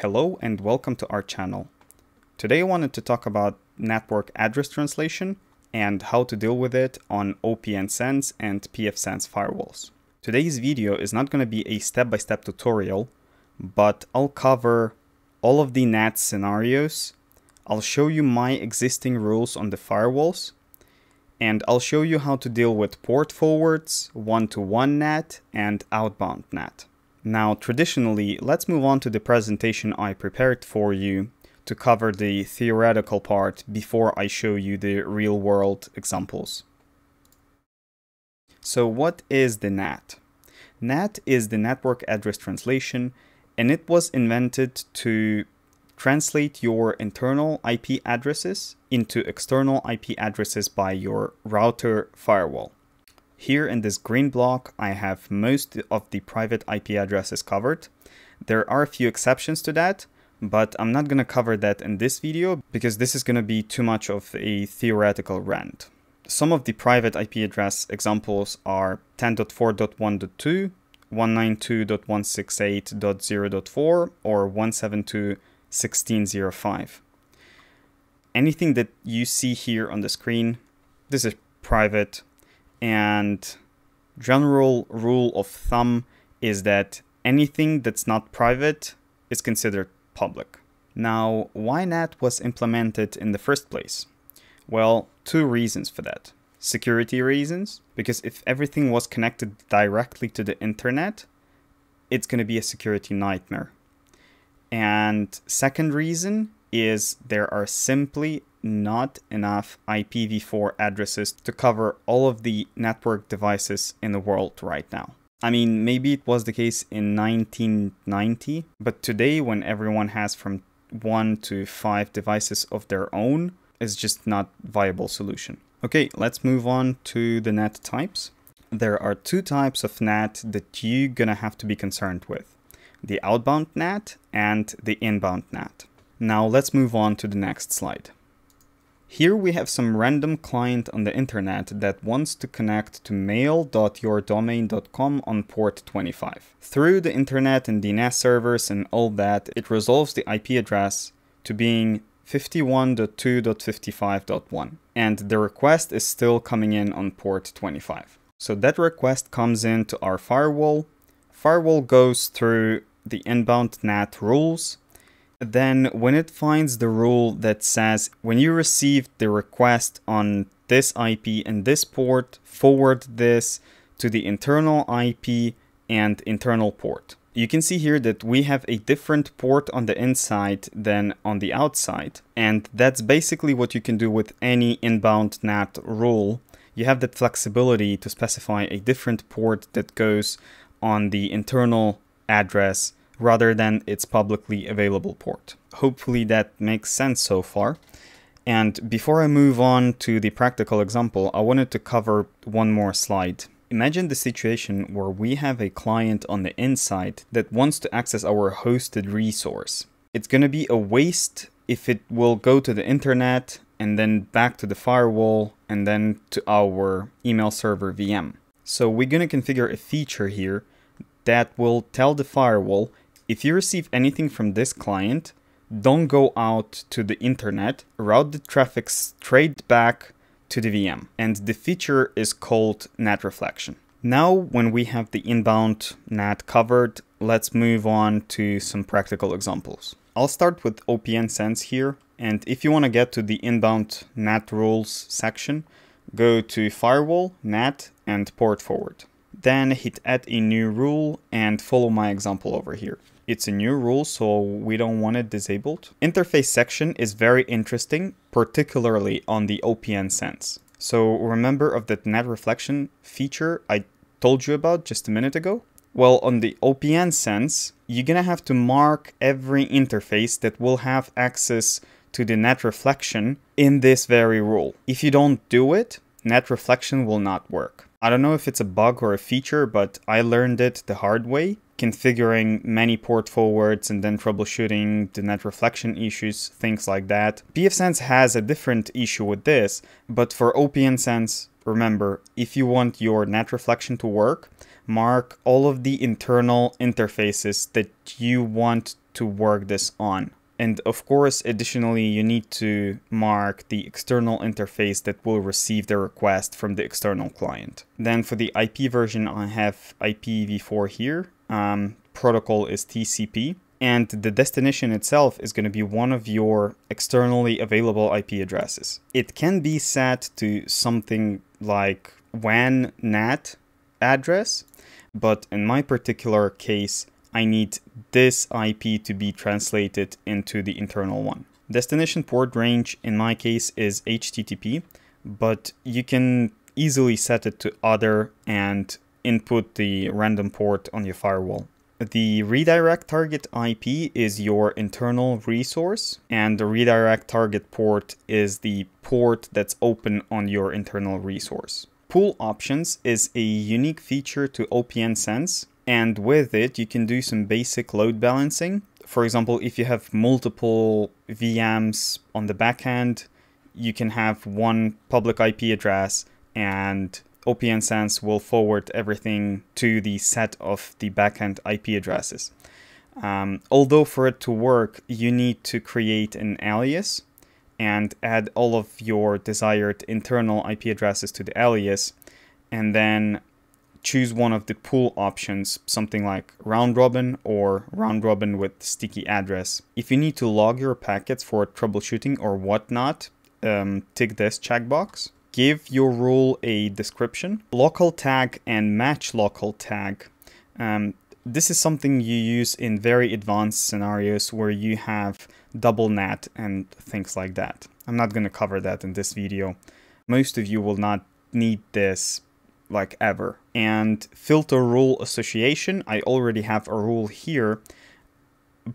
Hello and welcome to our channel. Today I wanted to talk about network address translation and how to deal with it on OPNsense and pfSense firewalls. Today's video is not going to be a step-by-step -step tutorial, but I'll cover all of the NAT scenarios, I'll show you my existing rules on the firewalls, and I'll show you how to deal with port forwards, one-to-one -one NAT, and outbound NAT. Now, traditionally, let's move on to the presentation I prepared for you to cover the theoretical part before I show you the real-world examples. So what is the NAT? NAT is the Network Address Translation, and it was invented to translate your internal IP addresses into external IP addresses by your router firewall. Here in this green block, I have most of the private IP addresses covered. There are a few exceptions to that, but I'm not going to cover that in this video because this is going to be too much of a theoretical rant. Some of the private IP address examples are 10.4.1.2, 192.168.0.4, or 172.16.05. Anything that you see here on the screen, this is private and general rule of thumb is that anything that's not private is considered public. Now, why NAT was implemented in the first place? Well, two reasons for that. Security reasons, because if everything was connected directly to the internet, it's going to be a security nightmare. And second reason is there are simply not enough IPv4 addresses to cover all of the network devices in the world right now. I mean, maybe it was the case in 1990, but today, when everyone has from one to five devices of their own, it's just not viable solution. Okay, let's move on to the NAT types. There are two types of NAT that you're gonna have to be concerned with. The outbound NAT and the inbound NAT. Now let's move on to the next slide. Here we have some random client on the internet that wants to connect to mail.yourdomain.com on port 25. Through the internet and DNS servers and all that, it resolves the IP address to being 51.2.55.1 and the request is still coming in on port 25. So that request comes into our firewall. Firewall goes through the inbound NAT rules then when it finds the rule that says when you receive the request on this IP and this port, forward this to the internal IP and internal port. You can see here that we have a different port on the inside than on the outside. And that's basically what you can do with any inbound NAT rule. You have that flexibility to specify a different port that goes on the internal address rather than its publicly available port. Hopefully that makes sense so far. And before I move on to the practical example, I wanted to cover one more slide. Imagine the situation where we have a client on the inside that wants to access our hosted resource. It's going to be a waste if it will go to the internet and then back to the firewall and then to our email server VM. So we're going to configure a feature here that will tell the firewall if you receive anything from this client, don't go out to the internet, route the traffic straight back to the VM. And the feature is called NAT reflection. Now, when we have the inbound NAT covered, let's move on to some practical examples. I'll start with OPNsense here. And if you want to get to the inbound NAT rules section, go to firewall, NAT, and port forward. Then hit add a new rule and follow my example over here. It's a new rule, so we don't want it disabled. Interface section is very interesting, particularly on the OPNsense. So remember of that NAT reflection feature I told you about just a minute ago? Well, on the OPNsense, you're gonna have to mark every interface that will have access to the NAT reflection in this very rule. If you don't do it, NAT reflection will not work. I don't know if it's a bug or a feature, but I learned it the hard way configuring many port forwards and then troubleshooting the NAT reflection issues, things like that. pfSense has a different issue with this, but for OPNsense, remember, if you want your NAT reflection to work, mark all of the internal interfaces that you want to work this on. And of course, additionally, you need to mark the external interface that will receive the request from the external client. Then for the IP version, I have IPv4 here. Um, protocol is TCP. And the destination itself is going to be one of your externally available IP addresses. It can be set to something like WAN NAT address, but in my particular case, I need this IP to be translated into the internal one. Destination port range in my case is HTTP, but you can easily set it to other and input the random port on your firewall. The redirect target IP is your internal resource, and the redirect target port is the port that's open on your internal resource. Pool options is a unique feature to OPNsense and with it you can do some basic load balancing. For example, if you have multiple VMs on the backend, you can have one public IP address and OPNsense will forward everything to the set of the backend IP addresses. Um, although for it to work, you need to create an alias and add all of your desired internal IP addresses to the alias and then choose one of the pool options, something like round robin or round robin with sticky address. If you need to log your packets for troubleshooting or whatnot, um, tick this checkbox. Give your rule a description. Local tag and match local tag. Um, this is something you use in very advanced scenarios where you have double NAT and things like that. I'm not going to cover that in this video. Most of you will not need this like ever. And filter rule association, I already have a rule here,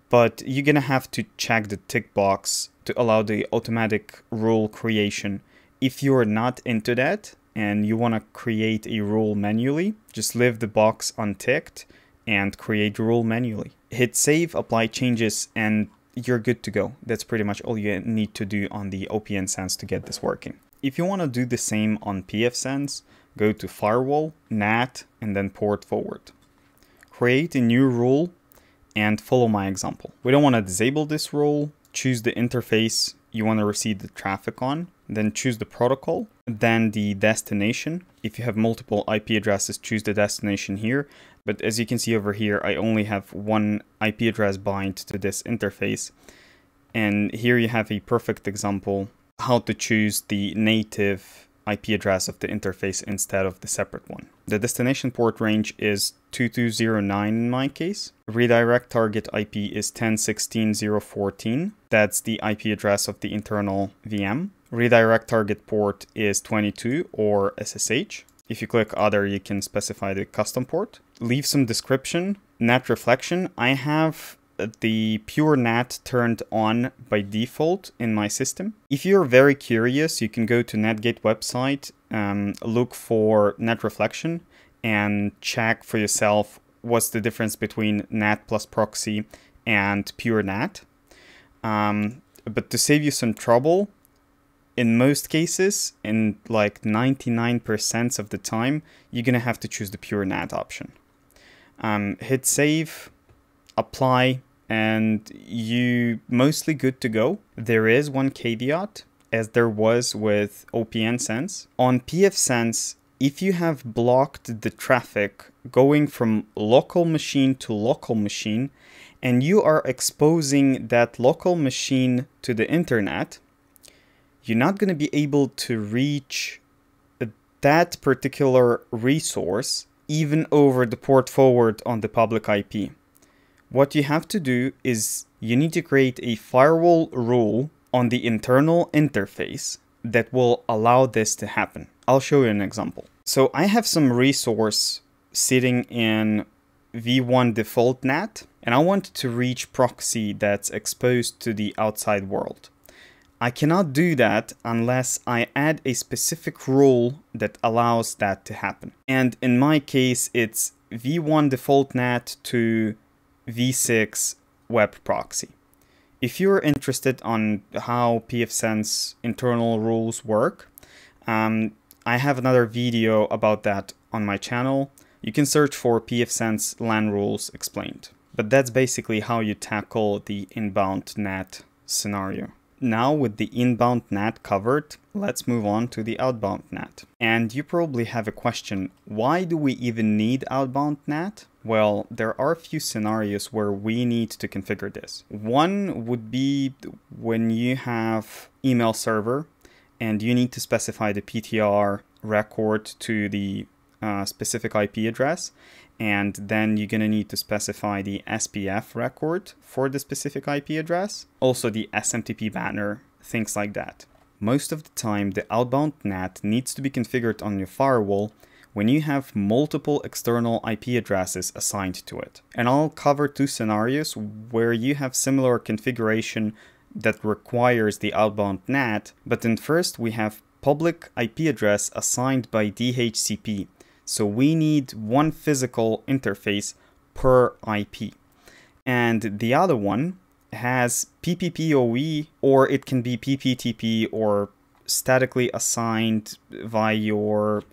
but you're gonna have to check the tick box to allow the automatic rule creation. If you're not into that and you wanna create a rule manually, just leave the box unticked and create rule manually. Hit save, apply changes, and you're good to go. That's pretty much all you need to do on the OPNsense to get this working. If you want to do the same on pfSense, go to Firewall, NAT, and then Port Forward. Create a new rule and follow my example. We don't want to disable this rule, choose the interface you want to receive the traffic on, then choose the protocol, then the destination. If you have multiple IP addresses, choose the destination here. But as you can see over here, I only have one IP address bind to this interface. And here you have a perfect example how to choose the native IP address of the interface instead of the separate one. The destination port range is 2209 in my case. Redirect target IP is 1016.014. That's the IP address of the internal VM. Redirect target port is 22 or SSH. If you click other, you can specify the custom port. Leave some description. NAT reflection. I have the pure NAT turned on by default in my system. If you're very curious, you can go to NetGate website, um, look for NAT reflection, and check for yourself what's the difference between NAT plus proxy and pure NAT. Um, but to save you some trouble, in most cases, in like 99% of the time, you're gonna have to choose the pure NAT option. Um, hit save, apply, and you mostly good to go. There is one caveat, as there was with OPNsense. On pfSense, if you have blocked the traffic going from local machine to local machine, and you are exposing that local machine to the internet, you're not going to be able to reach that particular resource even over the port forward on the public IP what you have to do is you need to create a firewall rule on the internal interface that will allow this to happen. I'll show you an example. So I have some resource sitting in v1 default NAT and I want to reach proxy that's exposed to the outside world. I cannot do that unless I add a specific rule that allows that to happen. And in my case, it's v1 default NAT to v6 web proxy. If you're interested on how pfSense internal rules work, um, I have another video about that on my channel. You can search for pfSense LAN rules explained. But that's basically how you tackle the inbound NAT scenario. Now with the inbound NAT covered, let's move on to the outbound NAT. And you probably have a question, why do we even need outbound NAT? Well, there are a few scenarios where we need to configure this. One would be when you have email server and you need to specify the PTR record to the uh, specific IP address and then you're going to need to specify the SPF record for the specific IP address, also the SMTP banner, things like that. Most of the time, the outbound NAT needs to be configured on your firewall when you have multiple external IP addresses assigned to it. And I'll cover two scenarios where you have similar configuration that requires the outbound NAT, but then first we have public IP address assigned by DHCP so we need one physical interface per IP. And the other one has PPPoE or it can be PPTP or statically assigned via your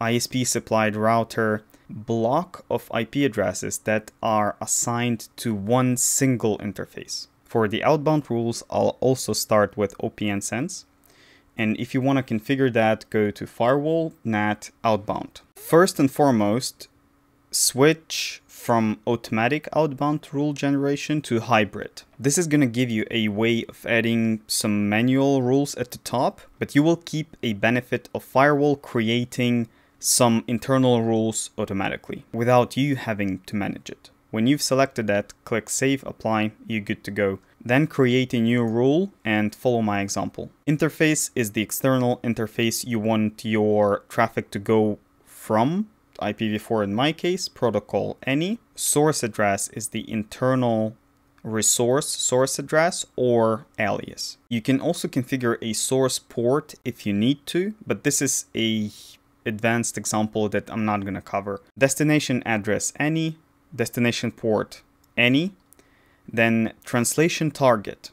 ISP supplied router block of IP addresses that are assigned to one single interface. For the outbound rules, I'll also start with OPNsense. And if you want to configure that, go to firewall NAT outbound. First and foremost, switch from automatic outbound rule generation to hybrid. This is going to give you a way of adding some manual rules at the top, but you will keep a benefit of firewall creating some internal rules automatically without you having to manage it. When you've selected that, click Save, Apply, you're good to go. Then create a new rule and follow my example. Interface is the external interface you want your traffic to go from. IPv4 in my case, protocol any. Source address is the internal resource source address or alias. You can also configure a source port if you need to, but this is a advanced example that I'm not going to cover. Destination address any, destination port any, then translation target.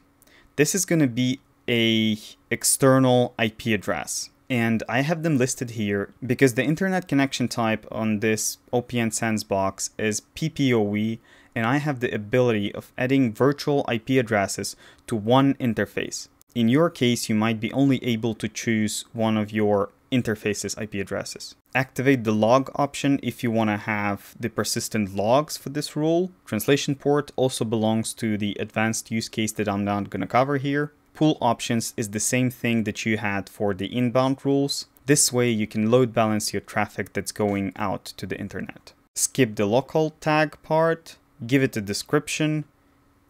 This is going to be a external IP address. And I have them listed here because the internet connection type on this OPNsense box is PPPoE and I have the ability of adding virtual IP addresses to one interface. In your case, you might be only able to choose one of your interface's IP addresses. Activate the log option if you want to have the persistent logs for this rule. Translation port also belongs to the advanced use case that I'm not going to cover here. Pool options is the same thing that you had for the inbound rules. This way you can load balance your traffic that's going out to the internet. Skip the local tag part, give it a description,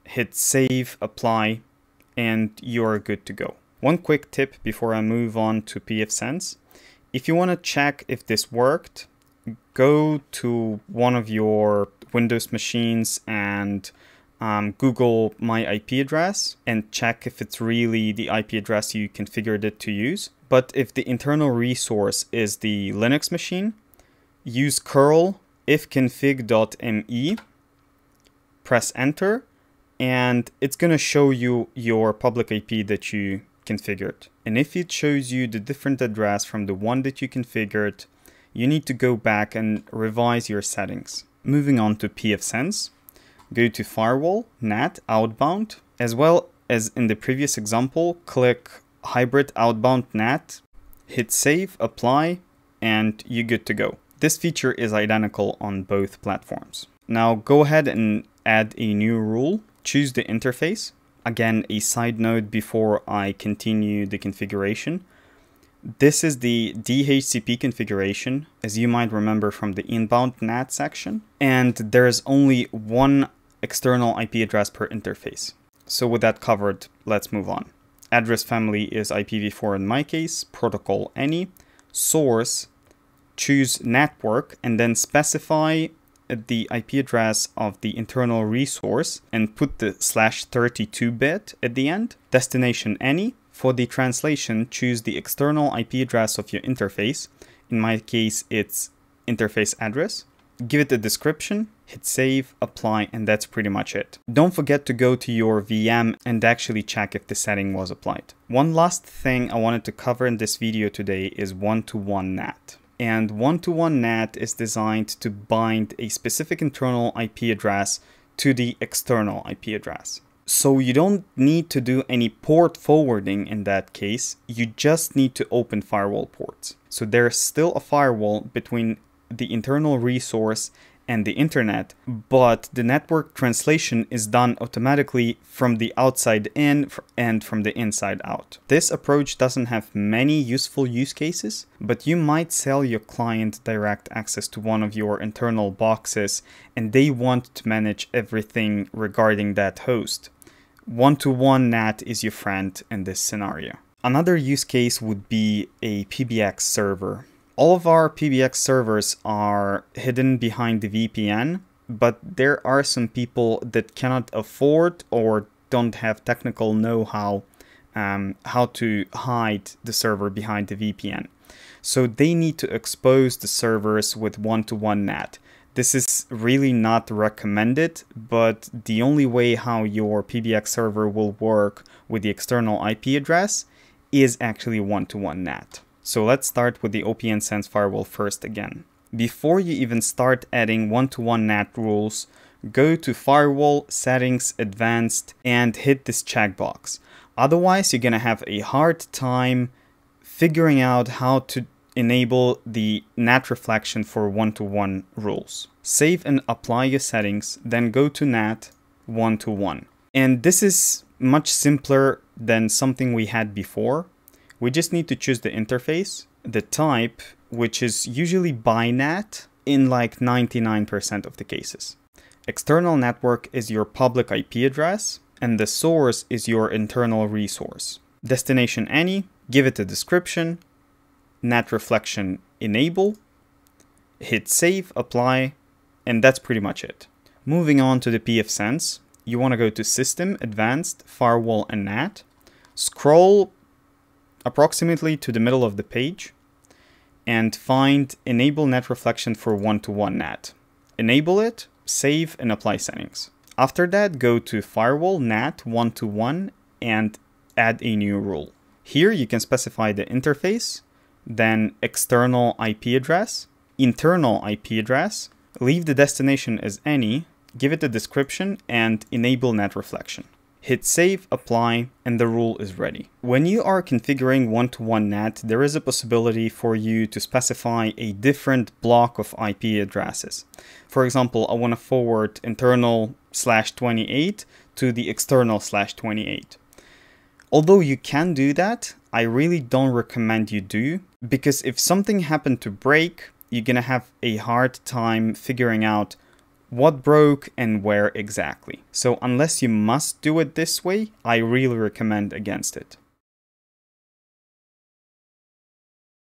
hit save, apply, and you're good to go. One quick tip before I move on to pfSense if you want to check if this worked, go to one of your Windows machines and um, Google my IP address and check if it's really the IP address you configured it to use. But if the internal resource is the Linux machine, use curl ifconfig.me, press enter, and it's going to show you your public IP that you configured. And if it shows you the different address from the one that you configured, you need to go back and revise your settings. Moving on to pfSense, go to Firewall, NAT, Outbound, as well as in the previous example, click Hybrid Outbound NAT, hit Save, Apply, and you're good to go. This feature is identical on both platforms. Now go ahead and add a new rule, choose the interface, Again, a side note before I continue the configuration. This is the DHCP configuration, as you might remember from the inbound NAT section. And there's only one external IP address per interface. So with that covered, let's move on. Address family is IPv4 in my case, protocol any, source, choose network, and then specify the IP address of the internal resource and put the slash 32 bit at the end. Destination any. For the translation, choose the external IP address of your interface. In my case, it's interface address. Give it a description, hit save, apply, and that's pretty much it. Don't forget to go to your VM and actually check if the setting was applied. One last thing I wanted to cover in this video today is one-to-one -one NAT and one-to-one NAT is designed to bind a specific internal IP address to the external IP address. So you don't need to do any port forwarding in that case, you just need to open firewall ports. So there's still a firewall between the internal resource and the internet, but the network translation is done automatically from the outside in and from the inside out. This approach doesn't have many useful use cases, but you might sell your client direct access to one of your internal boxes and they want to manage everything regarding that host. One-to-one NAT is your friend in this scenario. Another use case would be a PBX server all of our PBX servers are hidden behind the VPN, but there are some people that cannot afford or don't have technical know-how um, how to hide the server behind the VPN. So they need to expose the servers with one-to-one NAT. This is really not recommended, but the only way how your PBX server will work with the external IP address is actually one-to-one NAT. So let's start with the OPNsense firewall first again. Before you even start adding one-to-one NAT rules, go to Firewall, Settings, Advanced, and hit this checkbox. Otherwise, you're gonna have a hard time figuring out how to enable the NAT reflection for one-to-one rules. Save and apply your settings, then go to NAT one-to-one. And this is much simpler than something we had before. We just need to choose the interface, the type, which is usually BiNAT in like 99% of the cases. External network is your public IP address, and the source is your internal resource. Destination any, give it a description, NAT reflection enable, hit save, apply, and that's pretty much it. Moving on to the pfSense, you want to go to System, Advanced, Firewall, and NAT. Scroll approximately to the middle of the page and find Enable NAT Reflection for one-to-one NAT. Enable it, save, and apply settings. After that, go to Firewall NAT one-to-one and add a new rule. Here you can specify the interface, then external IP address, internal IP address, leave the destination as any, give it a description, and enable NAT reflection. Hit save, apply, and the rule is ready. When you are configuring one-to-one NAT, there is a possibility for you to specify a different block of IP addresses. For example, I want to forward internal slash 28 to the external slash 28. Although you can do that, I really don't recommend you do, because if something happened to break, you're gonna have a hard time figuring out what broke and where exactly. So unless you must do it this way, I really recommend against it.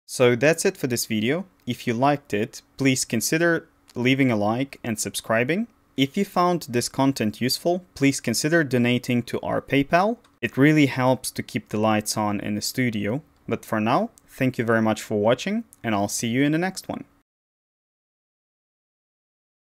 So that's it for this video. If you liked it, please consider leaving a like and subscribing. If you found this content useful, please consider donating to our PayPal. It really helps to keep the lights on in the studio. But for now, thank you very much for watching and I'll see you in the next one.